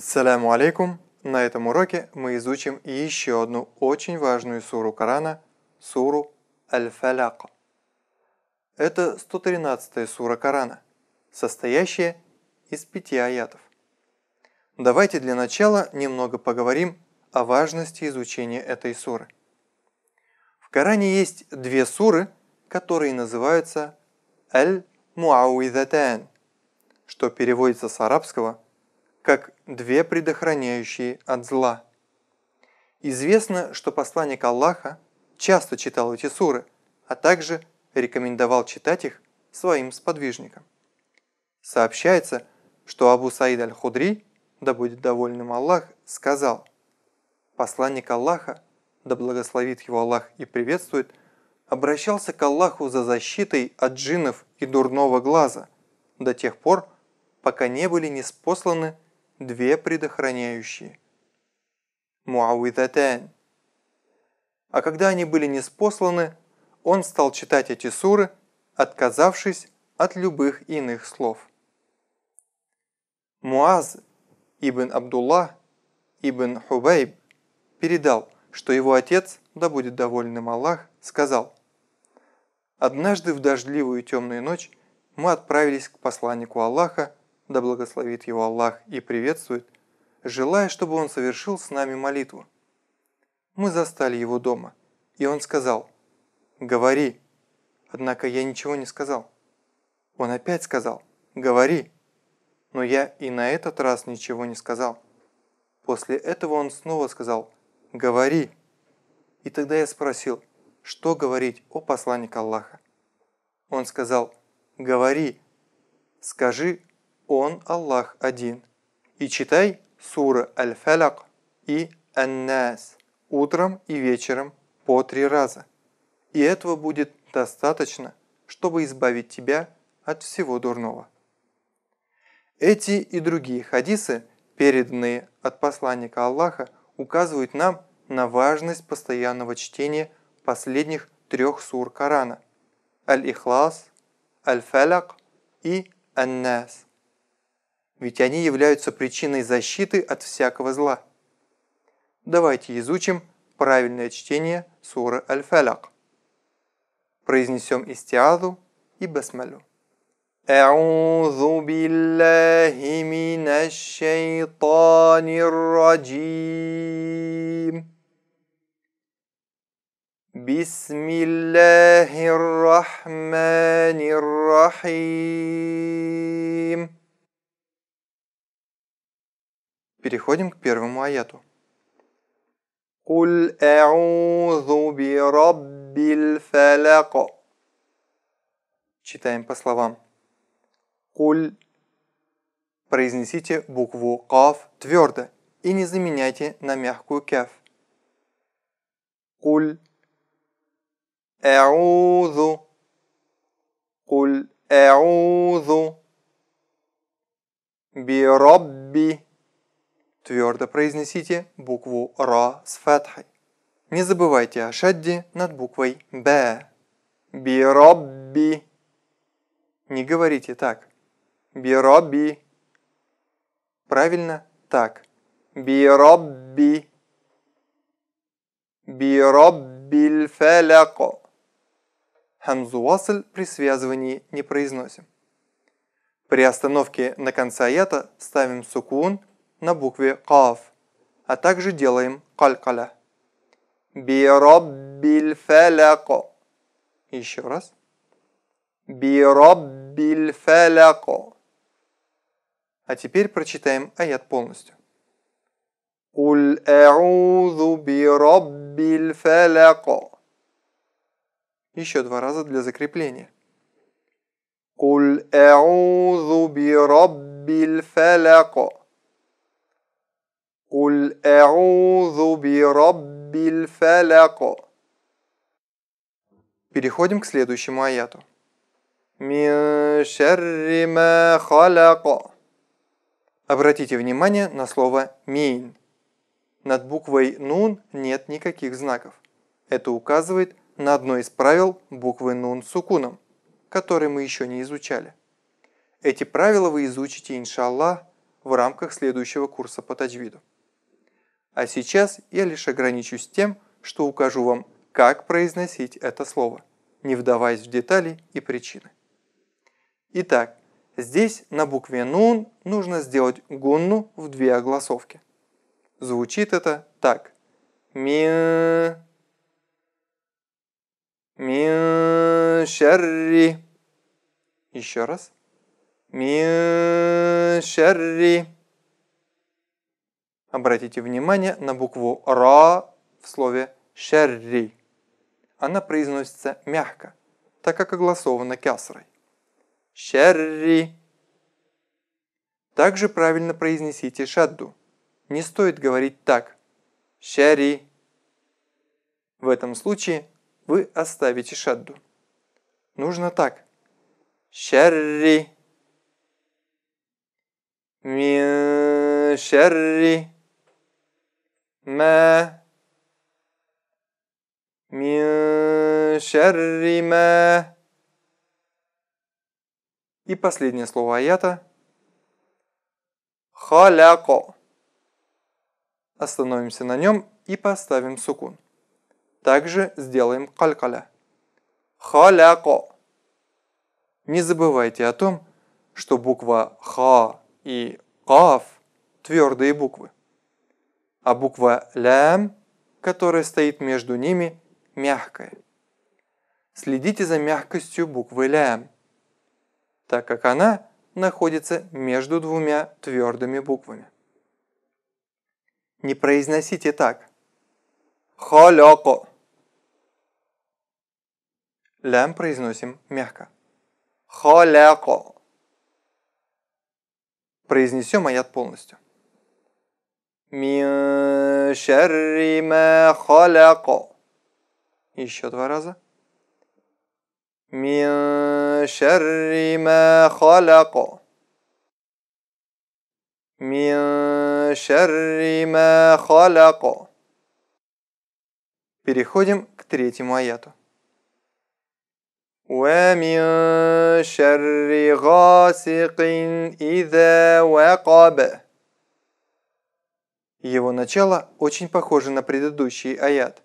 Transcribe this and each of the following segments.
Ассаляму алейкум! На этом уроке мы изучим еще одну очень важную суру Корана, суру Аль-Фаляк. Это 113 сура Корана, состоящая из пяти аятов. Давайте для начала немного поговорим о важности изучения этой суры. В Коране есть две суры, которые называются Аль-Муауидатан, что переводится с арабского – как две предохраняющие от зла. Известно, что посланник Аллаха часто читал эти суры, а также рекомендовал читать их своим сподвижникам. Сообщается, что Абу Саид аль-Худри, да будет довольным Аллах, сказал, посланник Аллаха, да благословит его Аллах и приветствует, обращался к Аллаху за защитой от джиннов и дурного глаза до тех пор, пока не были неспосланы две предохраняющие. Муавидатан. А когда они были неспосланы, он стал читать эти суры, отказавшись от любых иных слов. Муаз ибн Абдуллах ибн Хубайб передал, что его отец, да будет довольным Аллах, сказал «Однажды в дождливую темную ночь мы отправились к посланнику Аллаха, да благословит его Аллах и приветствует, желая, чтобы он совершил с нами молитву. Мы застали его дома, и он сказал, «Говори». Однако я ничего не сказал. Он опять сказал, «Говори». Но я и на этот раз ничего не сказал. После этого он снова сказал, «Говори». И тогда я спросил, что говорить, о посланник Аллаха? Он сказал, «Говори, скажи, он Аллах один. И читай суры Аль-Фаляк и Ан-Нас утром и вечером по три раза. И этого будет достаточно, чтобы избавить тебя от всего дурного. Эти и другие хадисы, переданные от посланника Аллаха, указывают нам на важность постоянного чтения последних трех сур Корана – Аль-Ихлас, Аль-Фаляк и Ан-Нас – ведь они являются причиной защиты от всякого зла. Давайте изучим правильное чтение суры Аль-Фаляк. Произнесем истиаду и басмалю. أعوذ بالله من الشيطان الرجيم بسم الله الرحمن الرحيم Переходим к первому аяту. А'узу би раббил фаляк. Читаем по словам. Куль. Произнесите букву каф твердо и не заменяйте на мягкую кяф. Куль. А'узу. Куль а'узу. Би рабби. Твердо произнесите букву Ра с фатхой. Не забывайте о шадде над буквой Б. Биробби. Не говорите так. Биробби. Правильно так. Биробби. Бироббиль фаляко. Хамзу при связывании не произносим. При остановке на конце аята ставим сукун – на букве Каф, а также делаем калькаля. Бироббиль фаляко. Еще раз. Бироббиль фаляко. А теперь прочитаем аят полностью. Куль а'удhu бироббиль фаляко. Еще два раза для закрепления. Куль а'удhu бироббиль фаляко. قل أعوذ برب الفلق Переходим к следующему аяту. Мин шарри ма халака. Обратите внимание на слово «мин». Над буквой «нун» нет никаких знаков. Это указывает на одно из правил буквы «нун» с сукуном, которые мы еще не изучали. Эти правила вы изучите, иншаллах, в в рамках следующего курса по таджвиду. А сейчас я лишь ограничусь тем, что укажу вам, как произносить это слово, не вдаваясь в детали и причины. Итак, здесь на букве «нун» нужно сделать гунну в две огласовки. Звучит это так. Ми... Ми... Шерри. Еще раз. Ми... Шерри. Обратите внимание на букву «ра» в слове «шерри». Она произносится мягко, так как огласована кясрой. «Шерри». Также правильно произнесите шадду. Не стоит говорить так. «Шерри». В этом случае вы оставите шадду. Нужно так. «Шерри». «Мин шерри». ما من شر ما И последнее слово аята. Халяко. Остановимся на нем и поставим сукун. Также сделаем калькаля. Халяко. Не забывайте о том, что буква Ха и Каф – твердые буквы а буква «лям», которая стоит между ними, мягкая. Следите за мягкостью буквы «лям», так как она находится между двумя твердыми буквами. Не произносите так. Халяко. Лям произносим мягко. Халяко. Произнесем аят полностью. Мин шерри ма халяко. Еще два раза. Мин шерри ма халяко. Мин шерри ма халяко. Переходим к третьему аяту. ومن شر غاسق إذا وقب его начало очень похоже на предыдущий аят.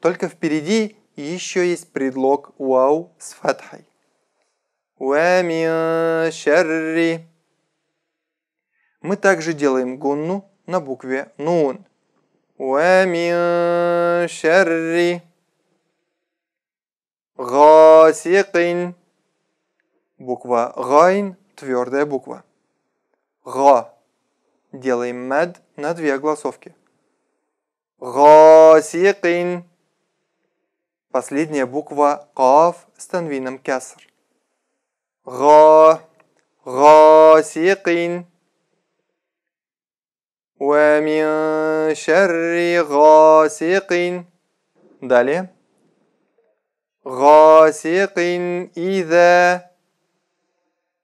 Только впереди еще есть предлог «вау» с фатхой. «Уэмин шерри». Мы также делаем гунну на букве «нун». «Уэмин шерри». «Гасикин». Буква «гайн» – твердая буква. «Га» Делаем мад на две огласовки. Гасикин. Последняя буква каф с танвином кяср. Га. Гасикин. ومن شر غاسق Далее. غاسق إذا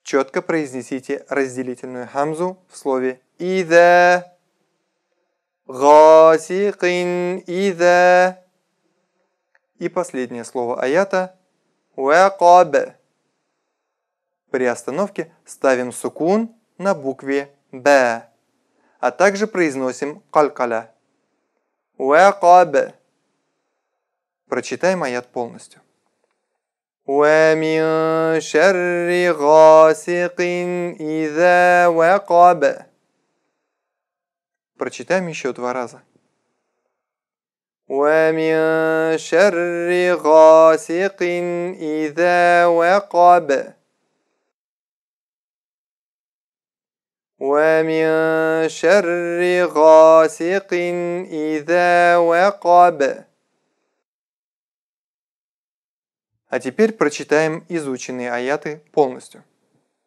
Четко произнесите разделительную хамзу в слове إذا غاسق إذا И последнее слово аята وقب. При остановке ставим сукун на букве Б, а также произносим калькаля. وقب. Прочитаем аят полностью. ومن شر غاسق إذا وقب Прочитаем еще два раза. ومن شر غاسق إذا وقب ومن شر غاسق إذا وقب А теперь прочитаем изученные аяты полностью.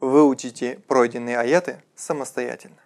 Выучите пройденные аяты самостоятельно.